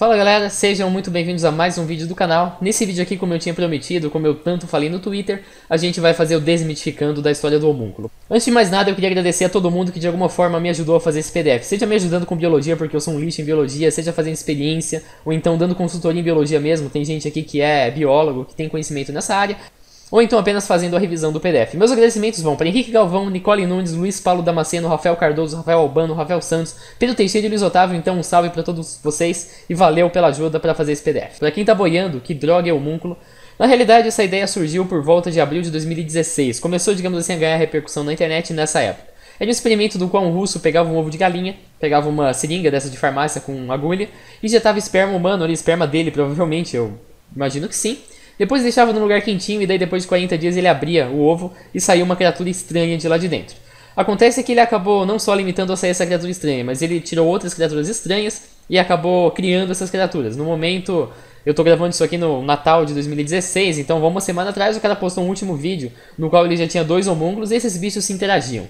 Fala galera, sejam muito bem-vindos a mais um vídeo do canal. Nesse vídeo aqui, como eu tinha prometido, como eu tanto falei no Twitter, a gente vai fazer o desmitificando da história do homúnculo. Antes de mais nada, eu queria agradecer a todo mundo que de alguma forma me ajudou a fazer esse PDF. Seja me ajudando com biologia, porque eu sou um lixo em biologia, seja fazendo experiência, ou então dando consultoria em biologia mesmo. Tem gente aqui que é biólogo, que tem conhecimento nessa área ou então apenas fazendo a revisão do PDF. Meus agradecimentos vão para Henrique Galvão, Nicole Nunes, Luiz Paulo Damasceno, Rafael Cardoso, Rafael Albano, Rafael Santos, Pedro Teixeira e Luiz Otávio, então um salve para todos vocês e valeu pela ajuda para fazer esse PDF. Para quem tá boiando, que droga é o múnculo, na realidade essa ideia surgiu por volta de abril de 2016, começou digamos assim a ganhar repercussão na internet nessa época. Era um experimento do qual um russo pegava um ovo de galinha, pegava uma seringa dessa de farmácia com agulha e injetava esperma humano, ali esperma dele provavelmente, eu imagino que sim, depois deixava num lugar quentinho e daí depois de 40 dias ele abria o ovo e saiu uma criatura estranha de lá de dentro. Acontece que ele acabou não só limitando a sair essa criatura estranha, mas ele tirou outras criaturas estranhas e acabou criando essas criaturas. No momento, eu tô gravando isso aqui no Natal de 2016, então uma semana atrás o cara postou um último vídeo no qual ele já tinha dois homúnculos e esses bichos se interagiam.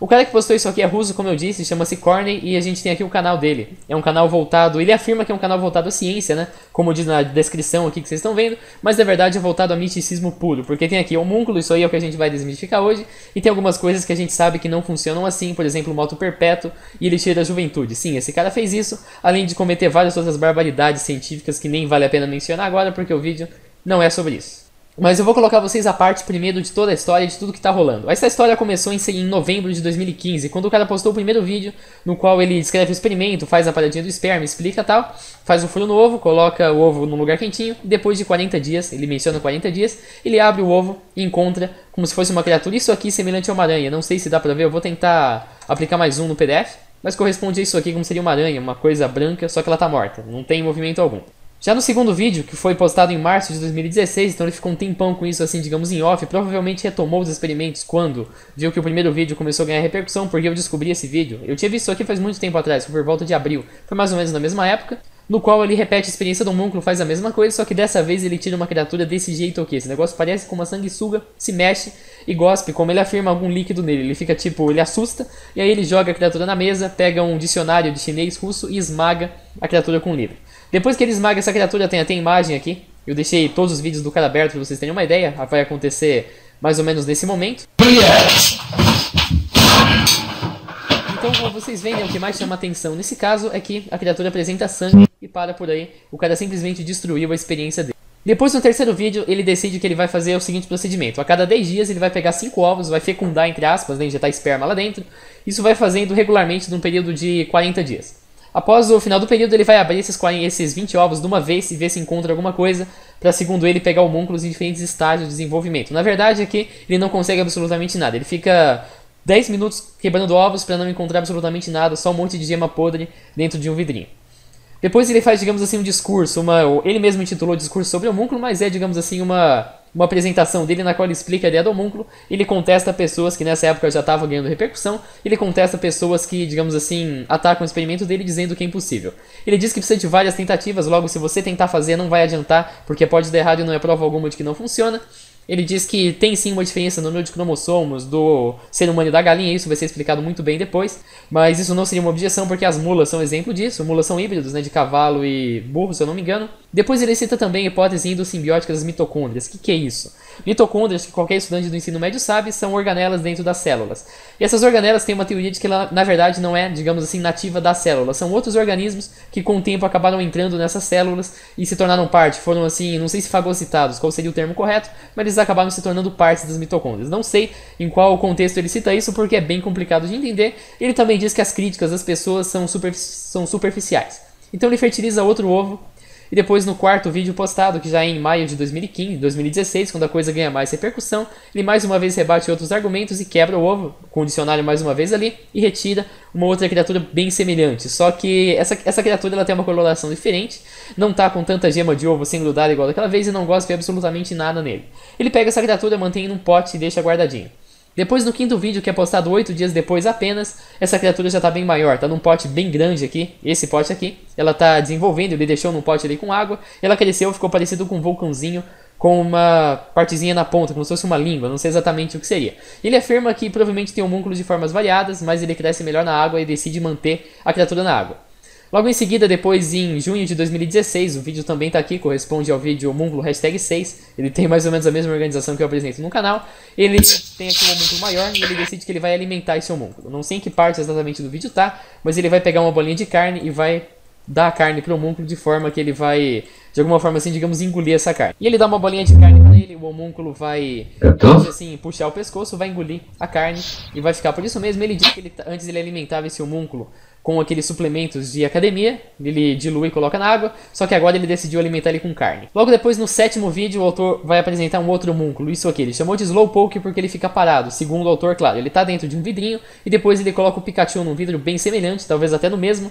O cara que postou isso aqui é russo, como eu disse, chama-se Corney e a gente tem aqui o canal dele. É um canal voltado, ele afirma que é um canal voltado à ciência, né? Como diz na descrição aqui que vocês estão vendo, mas na verdade é voltado a misticismo puro, porque tem aqui homúnculo, isso aí é o que a gente vai desmistificar hoje, e tem algumas coisas que a gente sabe que não funcionam assim, por exemplo, o moto perpétuo e ele tira a juventude. Sim, esse cara fez isso, além de cometer várias outras barbaridades científicas que nem vale a pena mencionar agora, porque o vídeo não é sobre isso. Mas eu vou colocar vocês a parte primeiro de toda a história, de tudo que tá rolando. Essa história começou em, em novembro de 2015, quando o cara postou o primeiro vídeo, no qual ele descreve o experimento, faz a paradinha do esperma, explica tal, faz o furo no ovo, coloca o ovo num lugar quentinho, depois de 40 dias, ele menciona 40 dias, ele abre o ovo e encontra como se fosse uma criatura, isso aqui semelhante a uma aranha, não sei se dá pra ver, eu vou tentar aplicar mais um no PDF, mas corresponde a isso aqui como seria uma aranha, uma coisa branca, só que ela tá morta, não tem movimento algum. Já no segundo vídeo, que foi postado em março de 2016, então ele ficou um tempão com isso, assim, digamos, em off, provavelmente retomou os experimentos quando viu que o primeiro vídeo começou a ganhar repercussão, porque eu descobri esse vídeo. Eu tinha visto isso aqui faz muito tempo atrás, por volta de abril, foi mais ou menos na mesma época, no qual ele repete a experiência do homúnculo, faz a mesma coisa, só que dessa vez ele tira uma criatura desse jeito aqui. Esse negócio parece com uma sanguessuga, se mexe e gospe, como ele afirma algum líquido nele. Ele fica tipo, ele assusta, e aí ele joga a criatura na mesa, pega um dicionário de chinês russo e esmaga a criatura com um livro. Depois que ele esmaga essa criatura, tem até imagem aqui. Eu deixei todos os vídeos do cara aberto para vocês terem uma ideia. Vai acontecer mais ou menos nesse momento. Então, como vocês veem, né, o que mais chama atenção nesse caso é que a criatura apresenta sangue e para por aí. O cara simplesmente destruiu a experiência dele. Depois, no terceiro vídeo, ele decide que ele vai fazer o seguinte procedimento. A cada 10 dias, ele vai pegar 5 ovos, vai fecundar, entre aspas, né, injetar esperma lá dentro. Isso vai fazendo regularmente num período de 40 dias. Após o final do período, ele vai abrir esses, 40, esses 20 ovos de uma vez e ver se encontra alguma coisa, para segundo ele pegar homúnculos em diferentes estágios de desenvolvimento. Na verdade é que ele não consegue absolutamente nada, ele fica 10 minutos quebrando ovos para não encontrar absolutamente nada, só um monte de gema podre dentro de um vidrinho. Depois ele faz, digamos assim, um discurso, uma, ele mesmo intitulou discurso sobre o homúnculo, mas é, digamos assim, uma uma apresentação dele na qual ele explica a ideia do homúnculo, ele contesta pessoas que nessa época já estavam ganhando repercussão, ele contesta pessoas que, digamos assim, atacam o experimento dele dizendo que é impossível. Ele diz que precisa de várias tentativas, logo se você tentar fazer não vai adiantar, porque pode dar errado e não é prova alguma de que não funciona. Ele diz que tem sim uma diferença no número de cromossomos do ser humano e da galinha, isso vai ser explicado muito bem depois, mas isso não seria uma objeção porque as mulas são exemplo disso, mulas são híbridos, né, de cavalo e burro, se eu não me engano. Depois ele cita também a hipótese endossimbiótica das mitocôndrias. O que, que é isso? Mitocôndrias, que qualquer estudante do ensino médio sabe, são organelas dentro das células. E essas organelas têm uma teoria de que ela, na verdade, não é, digamos assim, nativa das células. São outros organismos que, com o tempo, acabaram entrando nessas células e se tornaram parte. Foram, assim, não sei se fagocitados, qual seria o termo correto, mas eles acabaram se tornando parte das mitocôndrias. Não sei em qual contexto ele cita isso, porque é bem complicado de entender. Ele também diz que as críticas das pessoas são, super, são superficiais. Então ele fertiliza outro ovo e depois no quarto vídeo postado, que já é em maio de 2015, 2016, quando a coisa ganha mais repercussão, ele mais uma vez rebate outros argumentos e quebra o ovo, com o dicionário mais uma vez ali, e retira uma outra criatura bem semelhante. Só que essa, essa criatura ela tem uma coloração diferente, não tá com tanta gema de ovo sem grudar igual daquela vez e não gosta de absolutamente nada nele. Ele pega essa criatura, mantém num pote e deixa guardadinho. Depois no quinto vídeo, que é postado 8 dias depois apenas, essa criatura já está bem maior, está num pote bem grande aqui, esse pote aqui. Ela está desenvolvendo, ele deixou num pote ali com água, ela cresceu, ficou parecido com um vulcãozinho, com uma partezinha na ponta, como se fosse uma língua, não sei exatamente o que seria. Ele afirma que provavelmente tem homúnculos de formas variadas, mas ele cresce melhor na água e decide manter a criatura na água. Logo em seguida, depois em junho de 2016, o vídeo também está aqui, corresponde ao vídeo homúnculo hashtag 6. Ele tem mais ou menos a mesma organização que eu apresento no canal. Ele tem aqui um homúnculo maior e ele decide que ele vai alimentar esse homúnculo. Não sei em que parte exatamente do vídeo tá, mas ele vai pegar uma bolinha de carne e vai dar a carne para o homúnculo de forma que ele vai, de alguma forma assim, digamos, engolir essa carne. E ele dá uma bolinha de carne ele, o homúnculo vai, digamos assim, puxar o pescoço, vai engolir a carne e vai ficar. Por isso mesmo, ele diz que ele, antes ele alimentava esse homúnculo com aqueles suplementos de academia, ele dilui e coloca na água, só que agora ele decidiu alimentar ele com carne. Logo depois, no sétimo vídeo, o autor vai apresentar um outro homúnculo, isso aqui, ele chamou de Slowpoke porque ele fica parado, segundo o autor, claro, ele está dentro de um vidrinho, e depois ele coloca o Pikachu num vidro bem semelhante, talvez até no mesmo,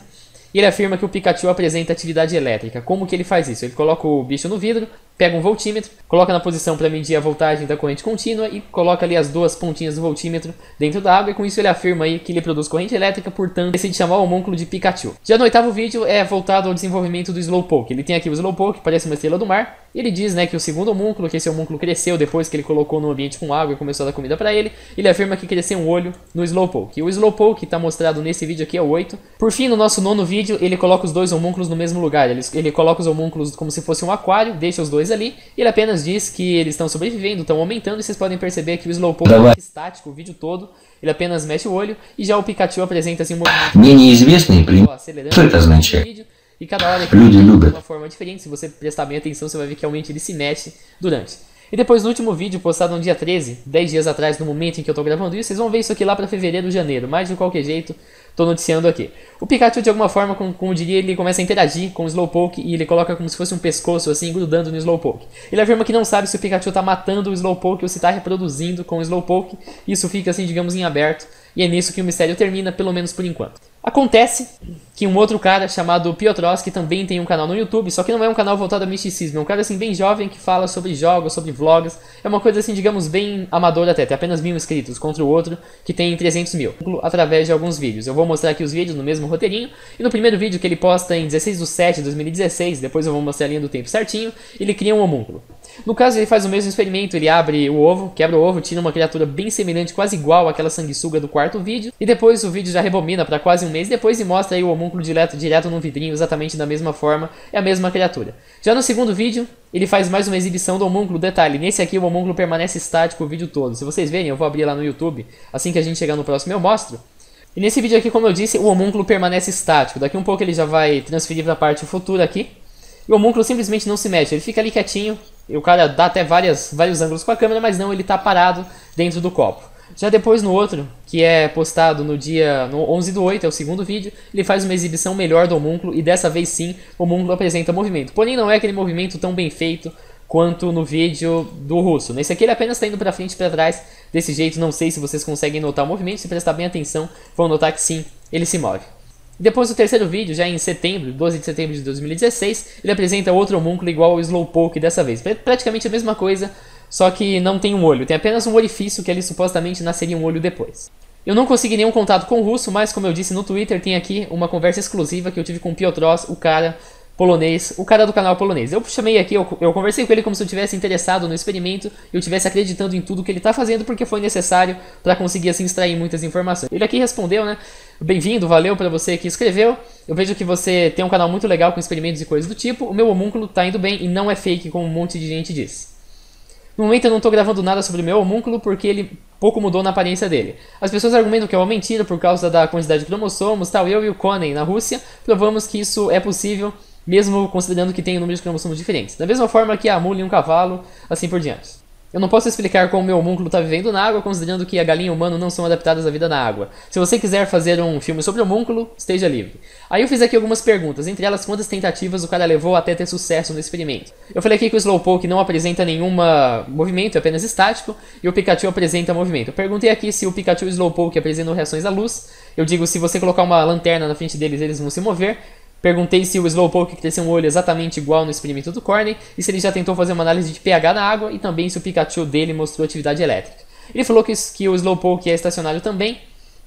e ele afirma que o Pikachu apresenta atividade elétrica. Como que ele faz isso? Ele coloca o bicho no vidro, pega um voltímetro, coloca na posição para medir a voltagem da corrente contínua e coloca ali as duas pontinhas do voltímetro dentro da água e com isso ele afirma aí que ele produz corrente elétrica, portanto decide chamar o homúnculo de Pikachu. Já no oitavo vídeo é voltado ao desenvolvimento do Slowpoke. Ele tem aqui o Slowpoke, parece uma estrela do mar, e ele diz né, que o segundo homúnculo, que esse homúnculo cresceu depois que ele colocou no ambiente com água e começou a dar comida para ele, ele afirma que cresceu um olho no Slowpoke. E o Slowpoke está mostrado nesse vídeo aqui é o 8. Por fim, no nosso nono vídeo, ele coloca os dois homúnculos no mesmo lugar. Ele, ele coloca os homúnculos como se fosse um aquário, deixa os dois ali, e ele apenas diz que eles estão sobrevivendo, estão aumentando, e vocês podem perceber que o Slowpoke é estático o vídeo todo, ele apenas mexe o olho, e já o Pikachu apresenta assim um movimento acelerando o vídeo, e cada hora ele de uma forma diferente, se você prestar bem atenção, você vai ver que realmente ele se mexe durante. E depois no último vídeo postado no dia 13, 10 dias atrás, no momento em que eu tô gravando isso, vocês vão ver isso aqui lá para fevereiro ou janeiro, mas de qualquer jeito, tô noticiando aqui. O Pikachu de alguma forma, como, como diria, ele começa a interagir com o Slowpoke e ele coloca como se fosse um pescoço assim, grudando no Slowpoke. Ele afirma que não sabe se o Pikachu tá matando o Slowpoke ou se tá reproduzindo com o Slowpoke, isso fica assim, digamos, em aberto, e é nisso que o mistério termina, pelo menos por enquanto. Acontece que um outro cara chamado Piotros, que também tem um canal no YouTube, só que não é um canal voltado a misticismo, é um cara assim bem jovem que fala sobre jogos, sobre vlogs, é uma coisa assim, digamos, bem amadora até, tem apenas mil inscritos contra o outro que tem 300 mil, através de alguns vídeos. Eu vou mostrar aqui os vídeos no mesmo roteirinho, e no primeiro vídeo que ele posta em 16 de 7 de 2016, depois eu vou mostrar a linha do tempo certinho, ele cria um homúnculo. No caso, ele faz o mesmo experimento, ele abre o ovo, quebra o ovo, tira uma criatura bem semelhante, quase igual àquela sanguessuga do quarto vídeo, e depois o vídeo já rebobina para quase um mês depois e mostra aí o homúnculo direto, direto no vidrinho, exatamente da mesma forma, é a mesma criatura. Já no segundo vídeo, ele faz mais uma exibição do homúnculo, detalhe, nesse aqui o homúnculo permanece estático o vídeo todo. Se vocês verem, eu vou abrir lá no YouTube, assim que a gente chegar no próximo eu mostro. E nesse vídeo aqui, como eu disse, o homúnculo permanece estático. Daqui um pouco ele já vai transferir para a parte futura aqui. E o homúnculo simplesmente não se mexe, ele fica ali quietinho, o cara dá até várias, vários ângulos com a câmera, mas não, ele está parado dentro do copo. Já depois no outro, que é postado no dia no 11 do 8, é o segundo vídeo, ele faz uma exibição melhor do homúnculo e dessa vez sim o homúnculo apresenta movimento. Porém não é aquele movimento tão bem feito quanto no vídeo do russo. Nesse aqui ele apenas está indo para frente e para trás desse jeito, não sei se vocês conseguem notar o movimento, se prestar bem atenção vão notar que sim, ele se move. Depois do terceiro vídeo, já em setembro, 12 de setembro de 2016, ele apresenta outro homúnculo igual ao Slowpoke dessa vez. Praticamente a mesma coisa, só que não tem um olho. Tem apenas um orifício que ele supostamente nasceria um olho depois. Eu não consegui nenhum contato com o russo, mas como eu disse no Twitter, tem aqui uma conversa exclusiva que eu tive com o Piotros, o cara polonês, o cara do canal polonês. Eu chamei aqui, eu, eu conversei com ele como se eu tivesse interessado no experimento e eu tivesse acreditando em tudo que ele está fazendo, porque foi necessário para conseguir assim extrair muitas informações. Ele aqui respondeu, né? Bem-vindo, valeu para você que escreveu. Eu vejo que você tem um canal muito legal com experimentos e coisas do tipo. O meu homúnculo tá indo bem e não é fake, como um monte de gente diz. No momento eu não estou gravando nada sobre o meu homúnculo porque ele pouco mudou na aparência dele. As pessoas argumentam que é uma mentira por causa da quantidade de cromossomos, tal. Eu e o Konen na Rússia provamos que isso é possível mesmo considerando que tem números de cromossomos diferentes. Da mesma forma que a mula e um cavalo, assim por diante. Eu não posso explicar como meu homúnculo está vivendo na água, considerando que a galinha e o humano não são adaptadas à vida na água. Se você quiser fazer um filme sobre o homúnculo, esteja livre. Aí eu fiz aqui algumas perguntas, entre elas quantas tentativas o cara levou até ter sucesso no experimento. Eu falei aqui que o Slowpoke não apresenta nenhum movimento, é apenas estático, e o Pikachu apresenta movimento. Eu perguntei aqui se o Pikachu e o Slowpoke apresentam reações à luz. Eu digo se você colocar uma lanterna na frente deles, eles vão se mover. Perguntei se o Slowpoke cresceu um olho exatamente igual no experimento do Corney e se ele já tentou fazer uma análise de pH na água e também se o Pikachu dele mostrou atividade elétrica. Ele falou que, que o Slowpoke é estacionário também,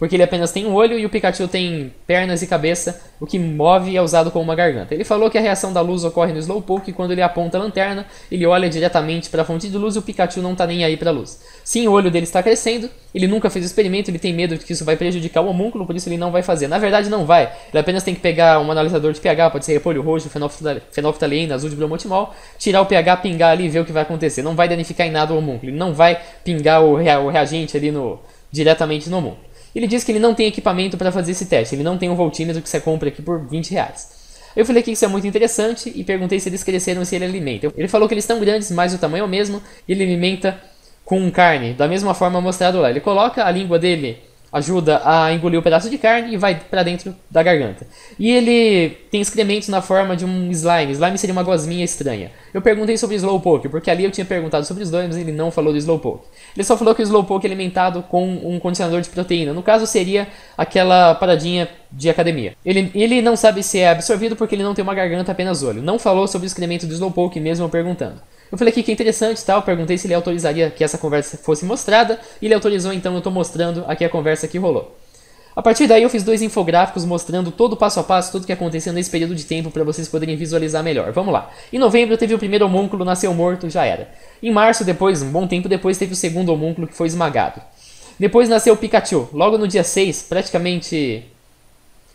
porque ele apenas tem um olho e o Pikachu tem pernas e cabeça, o que move é usado como uma garganta. Ele falou que a reação da luz ocorre no Slowpoke quando ele aponta a lanterna, ele olha diretamente para a fonte de luz e o Pikachu não está nem aí para a luz. Sim, o olho dele está crescendo, ele nunca fez o experimento, ele tem medo de que isso vai prejudicar o homúnculo, por isso ele não vai fazer. Na verdade não vai, ele apenas tem que pegar um analisador de pH, pode ser repolho roxo, fenolftaleína, azul de bromotimol, tirar o pH, pingar ali e ver o que vai acontecer. Não vai danificar em nada o homúnculo, ele não vai pingar o, rea o reagente ali no, diretamente no homúnculo. Ele disse que ele não tem equipamento para fazer esse teste, ele não tem um voltímetro que você compra aqui por 20 reais. Eu falei que isso é muito interessante e perguntei se eles cresceram se ele alimenta. Ele falou que eles estão grandes, mas o tamanho é o mesmo, ele alimenta com carne, da mesma forma mostrado lá. Ele coloca a língua dele ajuda a engolir o pedaço de carne e vai para dentro da garganta. E ele tem excrementos na forma de um slime. Slime seria uma gosminha estranha. Eu perguntei sobre Slowpoke, porque ali eu tinha perguntado sobre dois, mas ele não falou do Slowpoke. Ele só falou que o Slowpoke é alimentado com um condicionador de proteína. No caso, seria aquela paradinha de academia. Ele, ele não sabe se é absorvido porque ele não tem uma garganta, apenas olho. Não falou sobre o excremento do Slowpoke mesmo perguntando. Eu falei aqui que é interessante tal, perguntei se ele autorizaria que essa conversa fosse mostrada, e ele autorizou, então eu estou mostrando aqui a conversa que rolou. A partir daí eu fiz dois infográficos mostrando todo o passo a passo, tudo que aconteceu nesse período de tempo para vocês poderem visualizar melhor. Vamos lá. Em novembro teve o primeiro homúnculo, nasceu morto, já era. Em março, depois, um bom tempo depois, teve o segundo homúnculo que foi esmagado. Depois nasceu o Pikachu. Logo no dia 6, praticamente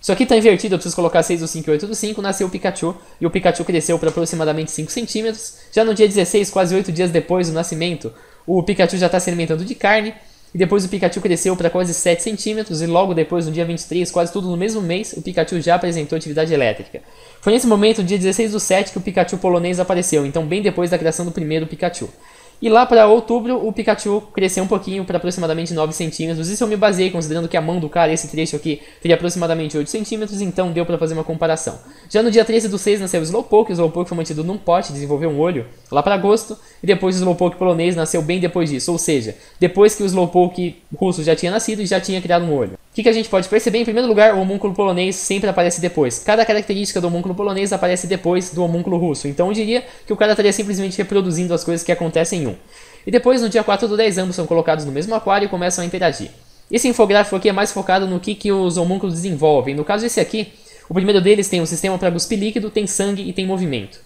isso aqui está invertido, eu preciso colocar 6 do 5 e 8 do 5, nasceu o Pikachu, e o Pikachu cresceu para aproximadamente 5 centímetros. Já no dia 16, quase 8 dias depois do nascimento, o Pikachu já está se alimentando de carne, e depois o Pikachu cresceu para quase 7 centímetros, e logo depois, no dia 23, quase tudo no mesmo mês, o Pikachu já apresentou atividade elétrica. Foi nesse momento, dia 16 do 7, que o Pikachu polonês apareceu, então bem depois da criação do primeiro Pikachu. E lá para outubro, o Pikachu cresceu um pouquinho para aproximadamente 9 centímetros. Isso eu me baseei considerando que a mão do cara, esse trecho aqui, teria aproximadamente 8 centímetros, então deu para fazer uma comparação. Já no dia 13 do 6 nasceu o Slowpoke, o Slowpoke foi mantido num pote, desenvolveu um olho lá para agosto, e depois o Slowpoke polonês nasceu bem depois disso, ou seja, depois que o Slowpoke russo já tinha nascido e já tinha criado um olho. O que, que a gente pode perceber? Em primeiro lugar, o homúnculo polonês sempre aparece depois. Cada característica do homúnculo polonês aparece depois do homúnculo russo, então eu diria que o cara estaria simplesmente reproduzindo as coisas que acontecem E depois, no dia 4 do 10, ambos são colocados no mesmo aquário e começam a interagir. Esse infográfico aqui é mais focado no que, que os homúnculos desenvolvem. No caso esse aqui, o primeiro deles tem um sistema para cuspir líquido, tem sangue e tem movimento.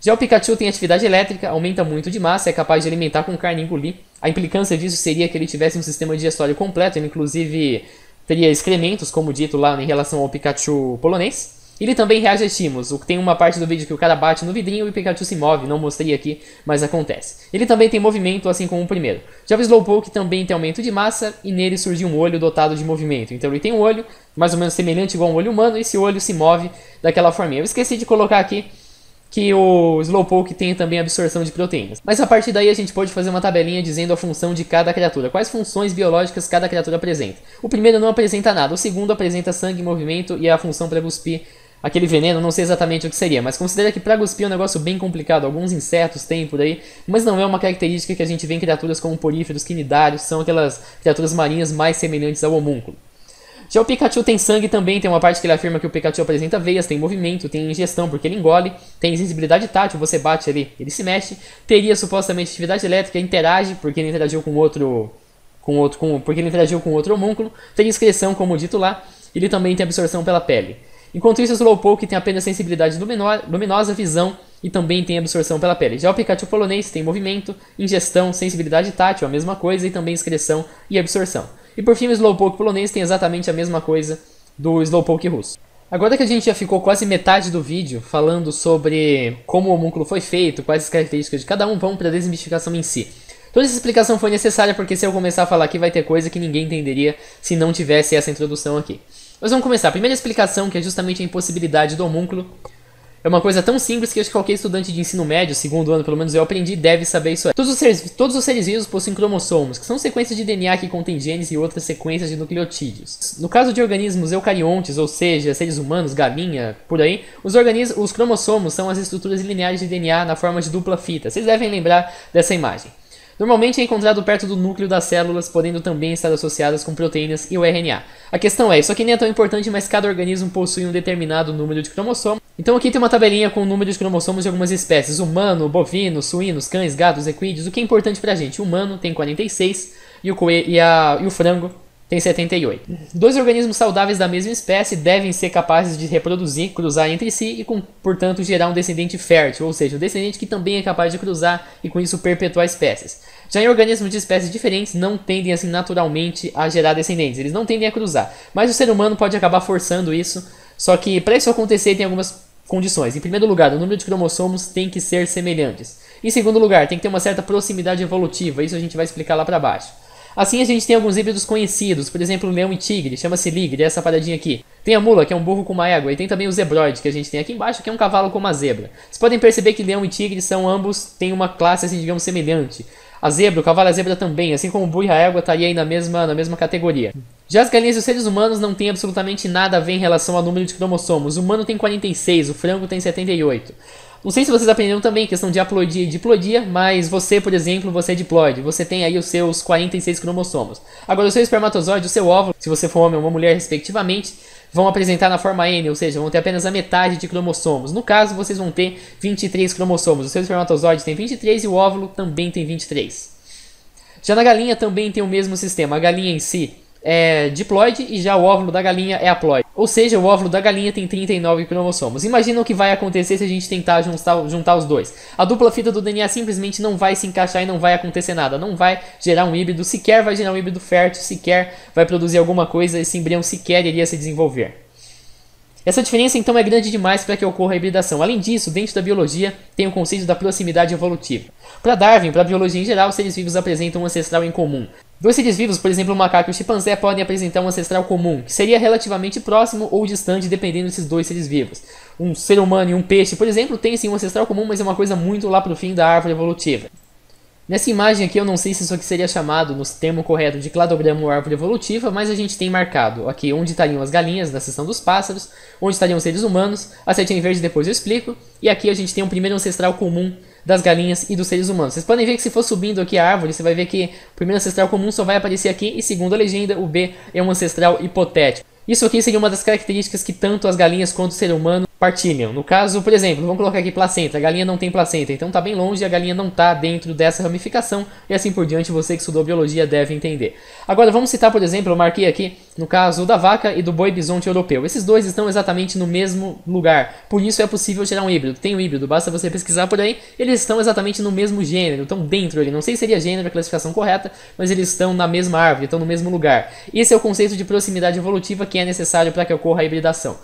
Já o Pikachu tem atividade elétrica, aumenta muito de massa, é capaz de alimentar com carne e engolir. A implicância disso seria que ele tivesse um sistema digestório completo, ele inclusive teria excrementos, como dito lá em relação ao Pikachu polonês. Ele também reage a estímulos. Tem uma parte do vídeo que o cara bate no vidrinho e o Pikachu se move. Não mostrei aqui, mas acontece. Ele também tem movimento, assim como o primeiro. Já o Slowpoke também tem aumento de massa e nele surge um olho dotado de movimento. Então ele tem um olho, mais ou menos semelhante igual a um olho humano, e esse olho se move daquela forminha. Eu esqueci de colocar aqui que o Slowpoke tem também absorção de proteínas. Mas a partir daí a gente pode fazer uma tabelinha dizendo a função de cada criatura, quais funções biológicas cada criatura apresenta. O primeiro não apresenta nada, o segundo apresenta sangue, movimento e a função para cuspir aquele veneno, não sei exatamente o que seria, mas considera que para cuspir é um negócio bem complicado, alguns insetos têm por aí, mas não é uma característica que a gente vê em criaturas como poríferos, quinidários, são aquelas criaturas marinhas mais semelhantes ao homúnculo. Já o Pikachu tem sangue também, tem uma parte que ele afirma que o Pikachu apresenta veias, tem movimento, tem ingestão porque ele engole, tem sensibilidade tátil, você bate ali, ele se mexe, teria supostamente atividade elétrica, interage porque ele interagiu com outro com outro com, porque ele interagiu com outro homúnculo, tem excreção como dito lá, ele também tem absorção pela pele. Enquanto isso, o Slowpoke tem apenas sensibilidade luminosa, visão e também tem absorção pela pele. Já o Pikachu polonês tem movimento, ingestão, sensibilidade tátil, a mesma coisa, e também excreção e absorção. E por fim, o Slowpoke polonês tem exatamente a mesma coisa do Slowpoke russo. Agora que a gente já ficou quase metade do vídeo falando sobre como o homúnculo foi feito, quais as características de cada um, vamos para a desmistificação em si. Toda essa explicação foi necessária porque se eu começar a falar aqui vai ter coisa que ninguém entenderia se não tivesse essa introdução aqui. Mas vamos começar. A primeira explicação, que é justamente a impossibilidade do homúnculo, é uma coisa tão simples que acho que qualquer estudante de ensino médio, segundo ano pelo menos eu aprendi, deve saber isso. Todos os, seres, todos os seres vivos possuem cromossomos, que são sequências de DNA que contêm genes e outras sequências de nucleotídeos. No caso de organismos eucariontes, ou seja, seres humanos, galinha, por aí, os, os cromossomos são as estruturas lineares de DNA na forma de dupla fita. Vocês devem lembrar dessa imagem. Normalmente é encontrado perto do núcleo das células, podendo também estar associadas com proteínas e o RNA. A questão é, isso aqui nem é tão importante, mas cada organismo possui um determinado número de cromossomos. Então aqui tem uma tabelinha com o número de cromossomos de algumas espécies, humano, bovino, suínos, cães, gatos, equídeos. O que é importante pra gente? O humano tem 46 e o, coelho, e, a, e o frango tem 78. Dois organismos saudáveis da mesma espécie devem ser capazes de reproduzir, cruzar entre si e, com, portanto, gerar um descendente fértil, ou seja, um descendente que também é capaz de cruzar e, com isso, perpetuar espécies. Já em organismos de espécies diferentes, não tendem assim naturalmente a gerar descendentes, eles não tendem a cruzar. Mas o ser humano pode acabar forçando isso, só que para isso acontecer tem algumas condições. Em primeiro lugar, o número de cromossomos tem que ser semelhantes. Em segundo lugar, tem que ter uma certa proximidade evolutiva, isso a gente vai explicar lá para baixo. Assim a gente tem alguns híbridos conhecidos, por exemplo, leão e tigre, chama-se ligre, é essa paradinha aqui. Tem a mula, que é um burro com uma égua, e tem também o zebroide, que a gente tem aqui embaixo, que é um cavalo com uma zebra. Vocês podem perceber que leão e tigre são ambos, têm uma classe, assim, digamos, semelhante. A zebra, o cavalo e a zebra também, assim como o burro e a égua estaria aí na mesma, na mesma categoria. Já as galinhas e os seres humanos não têm absolutamente nada a ver em relação ao número de cromossomos. O humano tem 46, o frango tem 78. Não sei se vocês aprenderam também questão de haploidia e diploidia, mas você, por exemplo, você é diploide, você tem aí os seus 46 cromossomos. Agora, o seu espermatozoide, o seu óvulo, se você for homem ou uma mulher, respectivamente, vão apresentar na forma N, ou seja, vão ter apenas a metade de cromossomos. No caso, vocês vão ter 23 cromossomos. O seu espermatozoide tem 23 e o óvulo também tem 23. Já na galinha também tem o mesmo sistema. A galinha em si é diploide e já o óvulo da galinha é haploide. Ou seja, o óvulo da galinha tem 39 cromossomos. Imagina o que vai acontecer se a gente tentar juntar, juntar os dois. A dupla fita do DNA simplesmente não vai se encaixar e não vai acontecer nada. Não vai gerar um híbrido, sequer vai gerar um híbrido fértil, sequer vai produzir alguma coisa, esse embrião sequer iria se desenvolver. Essa diferença então é grande demais para que ocorra a hibridação. Além disso, dentro da biologia tem o conceito da proximidade evolutiva. Para Darwin, para a biologia em geral, seres vivos apresentam um ancestral em comum. Dois seres vivos, por exemplo, o macaco e o chimpanzé, podem apresentar um ancestral comum, que seria relativamente próximo ou distante dependendo desses dois seres vivos. Um ser humano e um peixe, por exemplo, têm sim um ancestral comum, mas é uma coisa muito lá para o fim da árvore evolutiva. Nessa imagem aqui eu não sei se isso aqui seria chamado no termo correto de cladograma ou árvore evolutiva, mas a gente tem marcado aqui onde estariam as galinhas na seção dos pássaros, onde estariam os seres humanos, a setinha em verde depois eu explico, e aqui a gente tem um primeiro ancestral comum das galinhas e dos seres humanos. Vocês podem ver que se for subindo aqui a árvore, você vai ver que o primeiro ancestral comum só vai aparecer aqui e segundo a legenda, o B é um ancestral hipotético. Isso aqui seria uma das características que tanto as galinhas quanto o ser humano partilham. No caso, por exemplo, vamos colocar aqui placenta. A galinha não tem placenta, então está bem longe e a galinha não está dentro dessa ramificação e assim por diante. Você que estudou biologia deve entender. Agora vamos citar, por exemplo, eu marquei aqui no caso da vaca e do boi bisonte europeu. Esses dois estão exatamente no mesmo lugar, por isso é possível gerar um híbrido. Tem um híbrido, basta você pesquisar por aí. Eles estão exatamente no mesmo gênero, estão dentro ali. Não sei se seria gênero a classificação correta, mas eles estão na mesma árvore, estão no mesmo lugar. Esse é o conceito de proximidade evolutiva que é necessário para que ocorra a hibridação.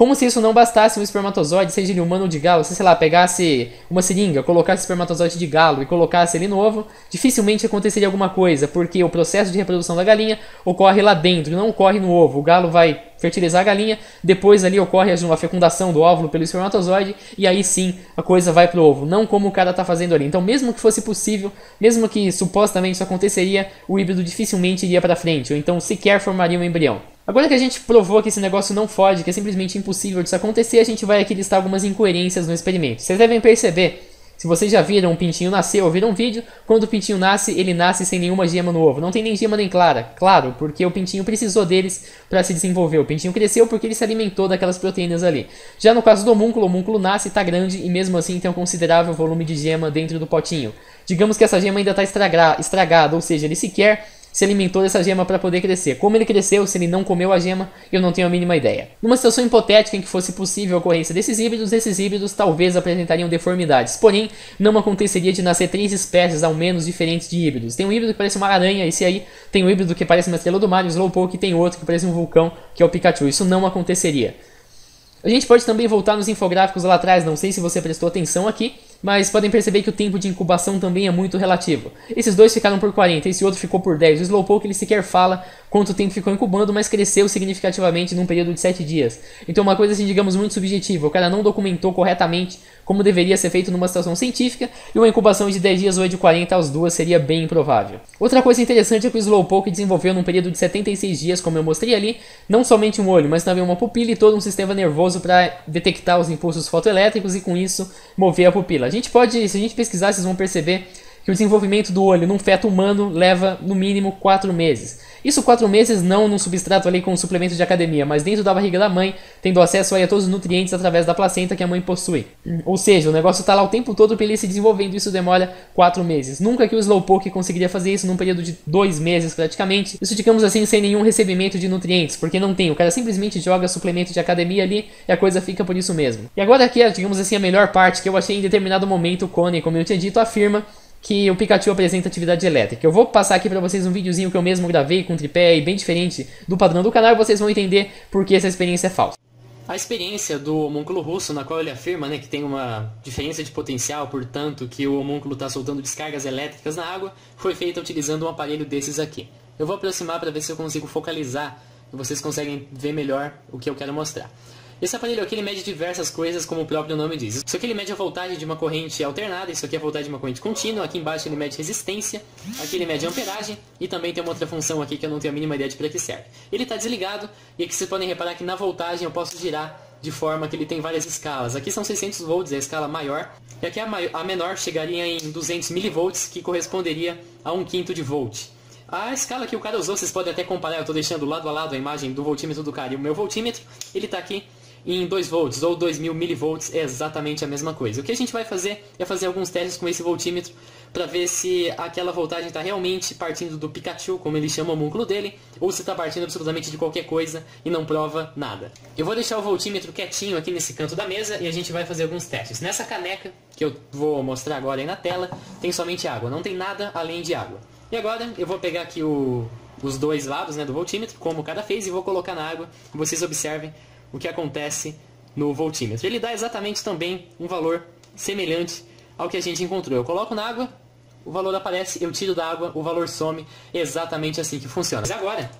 Como se isso não bastasse um espermatozoide, seja ele humano ou de galo, se sei lá, pegasse uma seringa, colocasse espermatozoide de galo e colocasse ele no ovo, dificilmente aconteceria alguma coisa, porque o processo de reprodução da galinha ocorre lá dentro, não ocorre no ovo. O galo vai fertilizar a galinha, depois ali ocorre a fecundação do óvulo pelo espermatozoide e aí sim a coisa vai pro ovo, não como o cara está fazendo ali. Então, mesmo que fosse possível, mesmo que supostamente isso aconteceria, o híbrido dificilmente iria para frente, ou então sequer formaria um embrião. Agora que a gente provou que esse negócio não fode, que é simplesmente impossível disso acontecer, a gente vai aqui listar algumas incoerências no experimento. Vocês devem perceber se vocês já viram um pintinho nascer ou viram um vídeo, quando o pintinho nasce, ele nasce sem nenhuma gema no ovo. Não tem nem gema nem clara. Claro, porque o pintinho precisou deles para se desenvolver. O pintinho cresceu porque ele se alimentou daquelas proteínas ali. Já no caso do homúnculo, o homúnculo nasce, está grande e mesmo assim tem um considerável volume de gema dentro do potinho. Digamos que essa gema ainda está estragada, ou seja, ele sequer se alimentou dessa gema para poder crescer. Como ele cresceu, se ele não comeu a gema, eu não tenho a mínima ideia. Numa situação hipotética em que fosse possível a ocorrência desses híbridos, esses híbridos talvez apresentariam deformidades. Porém, não aconteceria de nascer três espécies ao menos diferentes de híbridos. Tem um híbrido que parece uma aranha, esse aí tem um híbrido que parece uma estrela do mar, o Slowpoke, e tem outro que parece um vulcão, que é o Pikachu. Isso não aconteceria. A gente pode também voltar nos infográficos lá atrás, não sei se você prestou atenção aqui, mas podem perceber que o tempo de incubação também é muito relativo. Esses dois ficaram por 40, esse outro ficou por 10. O Slowpoke ele sequer fala quanto tempo ficou incubando, mas cresceu significativamente num período de 7 dias. Então uma coisa assim, digamos, muito subjetiva. O cara não documentou corretamente como deveria ser feito numa situação científica, e uma incubação de 10 dias ou de 40 aos duas seria bem improvável. Outra coisa interessante é que o Slowpoke desenvolveu num período de 76 dias, como eu mostrei ali, não somente um olho, mas também uma pupila e todo um sistema nervoso para detectar os impulsos fotoelétricos e com isso mover a pupila. A gente pode, se a gente pesquisar, vocês vão perceber que o desenvolvimento do olho num feto humano leva no mínimo 4 meses. Isso quatro meses não num substrato ali com um suplemento de academia, mas dentro da barriga da mãe, tendo acesso aí a todos os nutrientes através da placenta que a mãe possui. Ou seja, o negócio tá lá o tempo todo para ele se desenvolvendo, isso demora quatro meses. Nunca que o Slowpoke conseguiria fazer isso num período de dois meses praticamente. Isso, digamos assim, sem nenhum recebimento de nutrientes, porque não tem. O cara simplesmente joga suplemento de academia ali e a coisa fica por isso mesmo. E agora aqui é, digamos assim, a melhor parte que eu achei em determinado momento o Cone, como eu tinha dito, afirma que o Pikachu apresenta atividade elétrica. Eu vou passar aqui para vocês um videozinho que eu mesmo gravei com tripé e bem diferente do padrão do canal e vocês vão entender por que essa experiência é falsa. A experiência do homúnculo russo, na qual ele afirma né, que tem uma diferença de potencial, portanto que o homúnculo está soltando descargas elétricas na água, foi feita utilizando um aparelho desses aqui. Eu vou aproximar para ver se eu consigo focalizar e vocês conseguem ver melhor o que eu quero mostrar. Esse aparelho aqui ele mede diversas coisas, como o próprio nome diz. Isso aqui ele mede a voltagem de uma corrente alternada, isso aqui é a voltagem de uma corrente contínua, aqui embaixo ele mede resistência, aqui ele mede amperagem, e também tem uma outra função aqui que eu não tenho a mínima ideia de para que serve. Ele está desligado, e aqui vocês podem reparar que na voltagem eu posso girar de forma que ele tem várias escalas. Aqui são 600 volts, é a escala maior, e aqui a, a menor chegaria em 200 milivolts, que corresponderia a um quinto de volt. A escala que o cara usou, vocês podem até comparar, eu estou deixando lado a lado a imagem do voltímetro do cara e o meu voltímetro, ele está aqui em 2 volts ou 2000 milivolts é exatamente a mesma coisa. O que a gente vai fazer é fazer alguns testes com esse voltímetro para ver se aquela voltagem está realmente partindo do Pikachu, como ele chama o múnculo dele, ou se está partindo absolutamente de qualquer coisa e não prova nada. Eu vou deixar o voltímetro quietinho aqui nesse canto da mesa e a gente vai fazer alguns testes. Nessa caneca, que eu vou mostrar agora aí na tela, tem somente água, não tem nada além de água. E agora eu vou pegar aqui o, os dois lados né, do voltímetro, como cada fez, e vou colocar na água. Vocês observem o que acontece no voltímetro. Ele dá exatamente também um valor semelhante ao que a gente encontrou. Eu coloco na água, o valor aparece, eu tiro da água, o valor some, exatamente assim que funciona. Mas agora,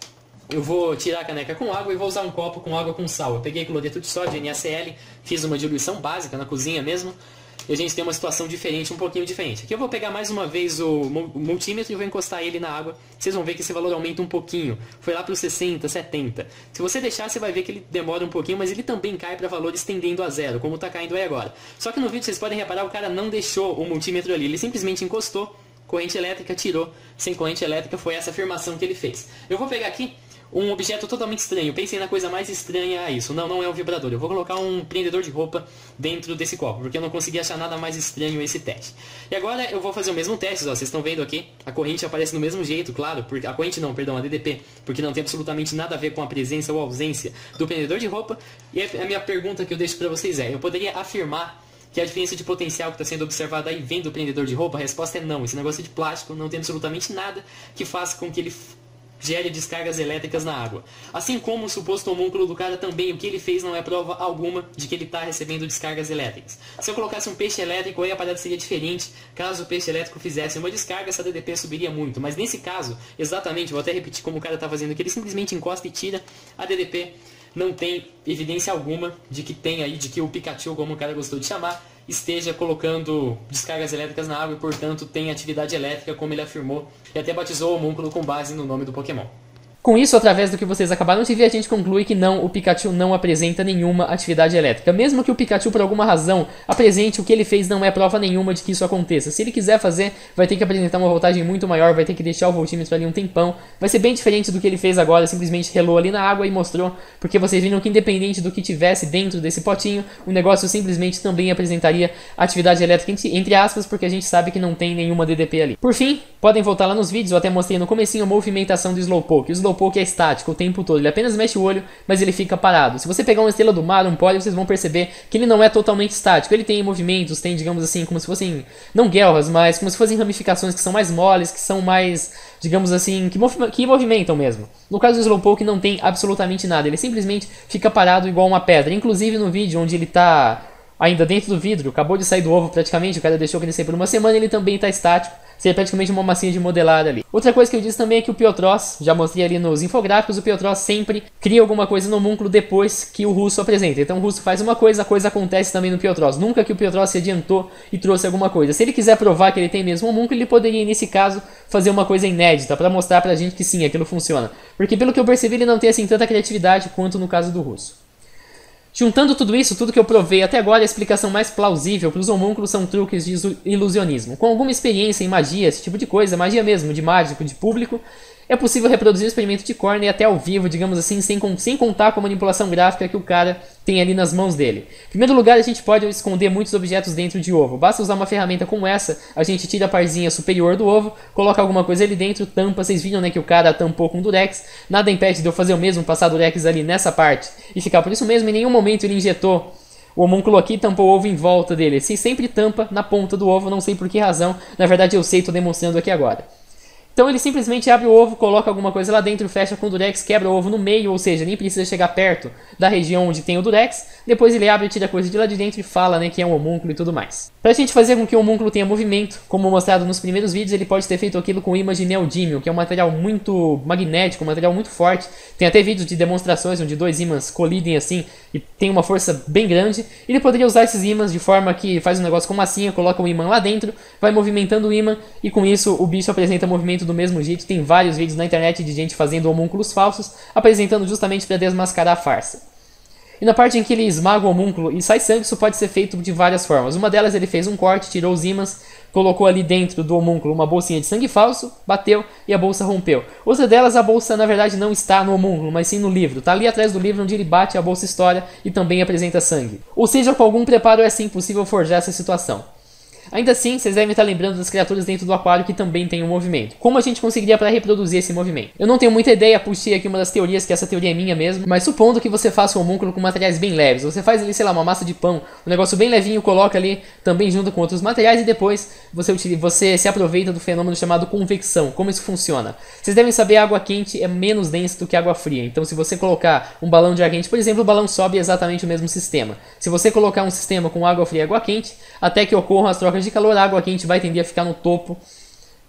eu vou tirar a caneca com água e vou usar um copo com água com sal. Eu peguei cloreto de sódio, NaCl, fiz uma diluição básica na cozinha mesmo, e a gente tem uma situação diferente, um pouquinho diferente. Aqui eu vou pegar mais uma vez o multímetro e vou encostar ele na água. Vocês vão ver que esse valor aumenta um pouquinho. Foi lá para os 60, 70. Se você deixar, você vai ver que ele demora um pouquinho, mas ele também cai para valores tendendo a zero, como está caindo aí agora. Só que no vídeo vocês podem reparar, o cara não deixou o multímetro ali. Ele simplesmente encostou, corrente elétrica, tirou. Sem corrente elétrica, foi essa afirmação que ele fez. Eu vou pegar aqui um objeto totalmente estranho. Pensei na coisa mais estranha a isso. Não, não é um vibrador. Eu vou colocar um prendedor de roupa dentro desse copo, porque eu não consegui achar nada mais estranho esse teste. E agora eu vou fazer o mesmo teste, ó. Vocês estão vendo aqui? A corrente aparece do mesmo jeito, claro. Porque, a corrente não, perdão, a DDP. Porque não tem absolutamente nada a ver com a presença ou ausência do prendedor de roupa. E a minha pergunta que eu deixo para vocês é, eu poderia afirmar que a diferença de potencial que está sendo observada aí vem do prendedor de roupa? A resposta é não. Esse negócio de plástico não tem absolutamente nada que faça com que ele gere descargas elétricas na água. Assim como o suposto homúnculo do cara também, o que ele fez não é prova alguma de que ele está recebendo descargas elétricas. Se eu colocasse um peixe elétrico aí a parada seria diferente. Caso o peixe elétrico fizesse uma descarga, essa DDP subiria muito. Mas nesse caso, exatamente, vou até repetir como o cara está fazendo aqui, ele simplesmente encosta e tira a DDP. Não tem evidência alguma de que tem aí, de que o Pikachu, como o cara gostou de chamar, esteja colocando descargas elétricas na água e, portanto, tem atividade elétrica, como ele afirmou, e até batizou o homúnculo com base no nome do Pokémon. Com isso, através do que vocês acabaram de ver, a gente conclui que não, o Pikachu não apresenta nenhuma atividade elétrica. Mesmo que o Pikachu, por alguma razão, apresente o que ele fez, não é prova nenhuma de que isso aconteça. Se ele quiser fazer, vai ter que apresentar uma voltagem muito maior, vai ter que deixar o voltímetro ali um tempão. Vai ser bem diferente do que ele fez agora, simplesmente relou ali na água e mostrou, porque vocês viram que independente do que tivesse dentro desse potinho, o negócio simplesmente também apresentaria atividade elétrica, entre aspas, porque a gente sabe que não tem nenhuma DDP ali. Por fim, podem voltar lá nos vídeos, eu até mostrei no comecinho a movimentação do Slowpoke. O Slowpoke é estático o tempo todo, ele apenas mexe o olho, mas ele fica parado. Se você pegar uma estrela do mar, um pole, vocês vão perceber que ele não é totalmente estático. Ele tem movimentos, tem, digamos assim, como se fossem, não guerras, mas como se fossem ramificações que são mais moles, que são mais, digamos assim, que, mov que movimentam mesmo. No caso do Slowpoke não tem absolutamente nada, ele simplesmente fica parado igual uma pedra. Inclusive no vídeo onde ele está ainda dentro do vidro, acabou de sair do ovo praticamente, o cara deixou crescer por uma semana, ele também está estático seria praticamente uma massinha de modelar ali. Outra coisa que eu disse também é que o Piotros, já mostrei ali nos infográficos, o Piotros sempre cria alguma coisa no homúnculo depois que o russo apresenta. Então o russo faz uma coisa, a coisa acontece também no Piotros. Nunca que o Piotros se adiantou e trouxe alguma coisa. Se ele quiser provar que ele tem mesmo um homúnculo, ele poderia, nesse caso, fazer uma coisa inédita para mostrar pra gente que sim, aquilo funciona. Porque pelo que eu percebi, ele não tem assim tanta criatividade quanto no caso do russo. Juntando tudo isso, tudo que eu provei até agora, a explicação mais plausível para os homúnculos são truques de ilusionismo. Com alguma experiência em magia, esse tipo de coisa, magia mesmo, de mágico, de público, é possível reproduzir o experimento de Corner até ao vivo, digamos assim, sem, sem contar com a manipulação gráfica que o cara tem ali nas mãos dele. Em primeiro lugar, a gente pode esconder muitos objetos dentro de ovo. Basta usar uma ferramenta como essa, a gente tira a parzinha superior do ovo, coloca alguma coisa ali dentro, tampa. Vocês viram né, que o cara tampou com durex. Nada impede de eu fazer o mesmo, passar durex ali nessa parte e ficar por isso mesmo. Em nenhum momento ele injetou o homúnculo aqui tampou o ovo em volta dele. Se sempre tampa na ponta do ovo, não sei por que razão. Na verdade eu sei, estou demonstrando aqui agora. Então ele simplesmente abre o ovo, coloca alguma coisa lá dentro, fecha com o durex, quebra o ovo no meio, ou seja, nem precisa chegar perto da região onde tem o durex. Depois ele abre tira a coisa de lá de dentro e fala né, que é um homúnculo e tudo mais. Para a gente fazer com que o homúnculo tenha movimento, como mostrado nos primeiros vídeos, ele pode ter feito aquilo com imã de neodímio, que é um material muito magnético, um material muito forte. Tem até vídeos de demonstrações onde dois ímãs colidem assim e tem uma força bem grande. Ele poderia usar esses ímãs de forma que faz um negócio com massinha, coloca o ímã lá dentro, vai movimentando o ímã e com isso o bicho apresenta movimento do mesmo jeito. Tem vários vídeos na internet de gente fazendo homúnculos falsos, apresentando justamente para desmascarar a farsa. E na parte em que ele esmaga o homúnculo e sai sangue, isso pode ser feito de várias formas. Uma delas ele fez um corte, tirou os ímãs, colocou ali dentro do homúnculo uma bolsinha de sangue falso, bateu e a bolsa rompeu. Outra delas, a bolsa na verdade não está no homúnculo, mas sim no livro. Está ali atrás do livro onde ele bate, a bolsa estoura e também apresenta sangue. Ou seja, com algum preparo é sim possível forjar essa situação. Ainda assim, vocês devem estar lembrando das criaturas dentro do aquário que também tem um movimento. Como a gente conseguiria para reproduzir esse movimento? Eu não tenho muita ideia, puxei aqui uma das teorias, que essa teoria é minha mesmo, mas supondo que você faça um homúnculo com materiais bem leves, você faz ali, sei lá, uma massa de pão, um negócio bem levinho, coloca ali também junto com outros materiais e depois você, utiliza, você se aproveita do fenômeno chamado convecção. Como isso funciona? Vocês devem saber a água quente é menos densa do que água fria, então se você colocar um balão de ar quente, por exemplo, o balão sobe exatamente o mesmo sistema. Se você colocar um sistema com água fria e água quente, até que ocorram as trocas de calor, a água quente vai tender a ficar no topo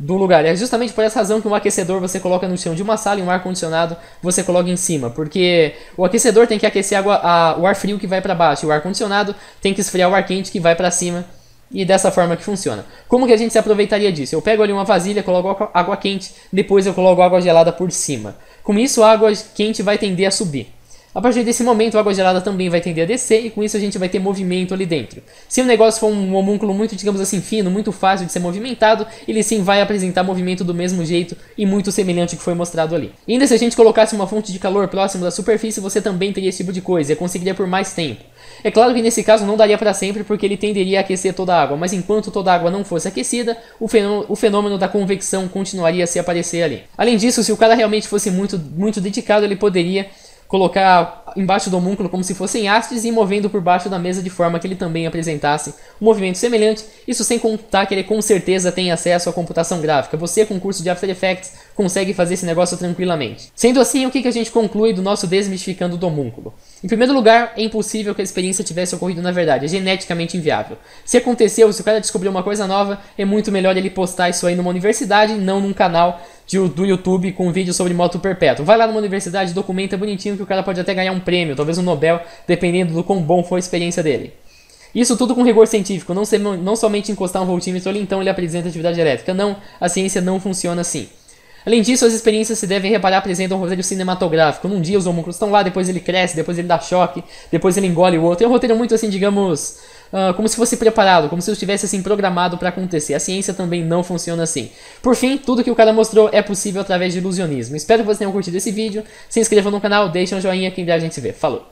do lugar. É justamente por essa razão que um aquecedor você coloca no chão de uma sala e um ar-condicionado você coloca em cima. Porque o aquecedor tem que aquecer água, a, o ar frio que vai para baixo, e o ar-condicionado tem que esfriar o ar quente que vai para cima. E dessa forma que funciona. Como que a gente se aproveitaria disso? Eu pego ali uma vasilha, coloco água quente, depois eu coloco água gelada por cima. Com isso, a água quente vai tender a subir. A partir desse momento, a água gelada também vai tender a descer e com isso a gente vai ter movimento ali dentro. Se o negócio for um homúnculo muito, digamos assim, fino, muito fácil de ser movimentado, ele sim vai apresentar movimento do mesmo jeito e muito semelhante ao que foi mostrado ali. E ainda se a gente colocasse uma fonte de calor próximo da superfície, você também teria esse tipo de coisa e conseguiria por mais tempo. É claro que nesse caso não daria para sempre porque ele tenderia a aquecer toda a água, mas enquanto toda a água não fosse aquecida, o fenômeno, o fenômeno da convecção continuaria a se aparecer ali. Além disso, se o cara realmente fosse muito, muito dedicado, ele poderia colocar embaixo do homúnculo como se fossem hastes e movendo por baixo da mesa de forma que ele também apresentasse um movimento semelhante, isso sem contar que ele com certeza tem acesso à computação gráfica. Você com curso de After Effects consegue fazer esse negócio tranquilamente. Sendo assim, o que a gente conclui do nosso desmistificando do homúnculo? Em primeiro lugar, é impossível que a experiência tivesse ocorrido na verdade, é geneticamente inviável. Se aconteceu, se o cara descobriu uma coisa nova, é muito melhor ele postar isso aí numa universidade, não num canal do YouTube com um vídeo sobre moto perpétuo. Vai lá numa universidade, documenta bonitinho que o cara pode até ganhar um prêmio, talvez um Nobel, dependendo do quão bom foi a experiência dele. Isso tudo com rigor científico, não, ser, não somente encostar um voltímetro ali então ele apresenta atividade elétrica. Não, a ciência não funciona assim. Além disso, as experiências se devem reparar apresentam um roteiro cinematográfico. Num dia os homúnculos estão lá, depois ele cresce, depois ele dá choque, depois ele engole o outro. É um roteiro muito assim, digamos, uh, como se fosse preparado, como se estivesse assim programado para acontecer. A ciência também não funciona assim. Por fim, tudo que o cara mostrou é possível através de ilusionismo. Espero que vocês tenham curtido esse vídeo. Se inscrevam no canal, deixem um joinha que em breve a gente se vê. Falou!